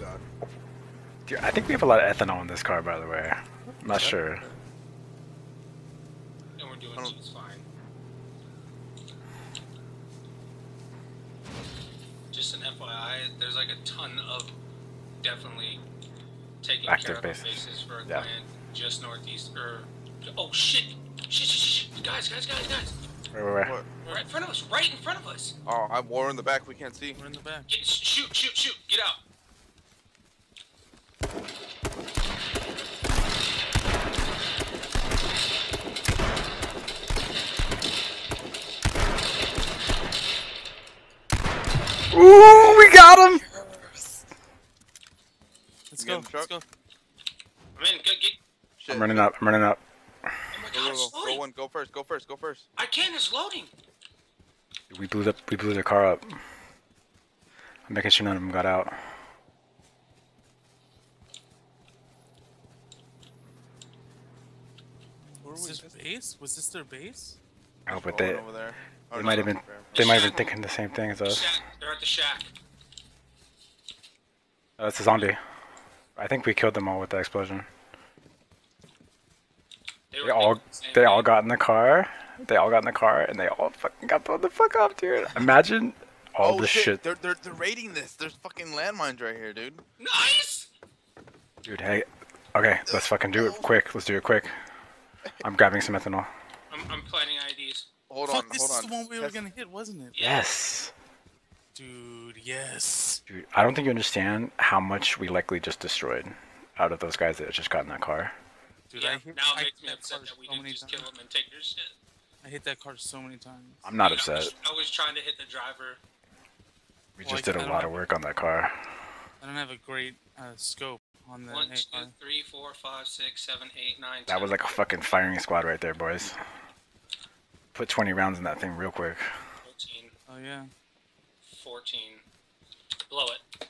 god. Dude, I think we have a lot of ethanol in this car, by the way. I'm not sure. And we're doing just fine. Just an FYI, there's like a ton of definitely taking Active care of bases. bases for a Yeah. client just northeast or oh shit. Shit, shit, shit, shit. Guys, guys, guys, guys. Wait, wait, wait. What? Right in front of us, right in front of us. Oh, I'm war in the back. We can't see. We're in the back. Get, shoot, shoot, shoot. Get out. Ooh, we got him! Let's go. in Let's go. I'm in. Go, get. Shit. I'm running up, I'm running up. Oh my Go, god, go, it's loading. Go one. Go first. Go first. Go first. I can't. It's loading. We blew up, we blew the car up. I'm making sure none of them got out. Where Was this base? Was this their base? Oh, but they, over there. Oh, they might have been, they might have been thinking the same thing as us. Shack. At the shack. Oh, that's a zombie. I think we killed them all with the explosion. They, They all, thinking the same they all got in the car. They all got in the car, and they all fucking got blown the fuck up, dude. Imagine all oh the shit. shit. They're they're they're raiding this. There's fucking landmines right here, dude. Nice. Dude, hey. Okay, let's fucking do it oh. quick. Let's do it quick. I'm grabbing some ethanol. I'm, I'm planning IEDs. Hold Fuck, on. this Hold is on. the one we were Test- gonna hit, wasn't it? Yes. Dude, yes. Dude, I don't think you understand how much we likely just destroyed out of those guys that just got in that car. Dude, yeah, I hit, now I it makes me that upset car that we so didn't many just kill times. them and take their shit. I hit that car so many times. I'm not I upset. was, I was trying to hit the driver. We Well, just I- did a lot of work on that car. I don't have a great uh, scope on the One, two, AR. three, four, five, six, seven, eight, nine, That ten. was like a fucking firing squad right there, boys. Put 20 rounds in that thing real quick. 14, Oh yeah. 14. Blow it.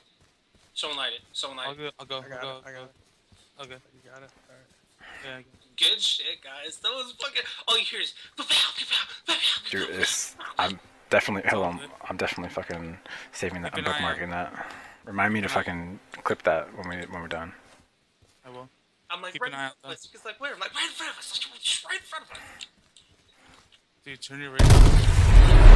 Someone light it. Someone light I'll it. go. I'll go. I got I'll go. it. I got it. Okay. You got it. Alright. Yeah. I got it. Good shit, guys. That was fucking. All you hear is. "Ba-pow, ba-pow, ba-pow, Dude, it's, I'm definitely, hold on. I'm definitely fucking saving that, I'm Keep an eye out. bookmarking that. Remind me to Keep an eye- fucking clip that when we when we're done. I will. I'm like, Keep right an in eye out, front of. He's like, where? I'm like, right in front of us. Just right in front of us. Dude, turn your radio.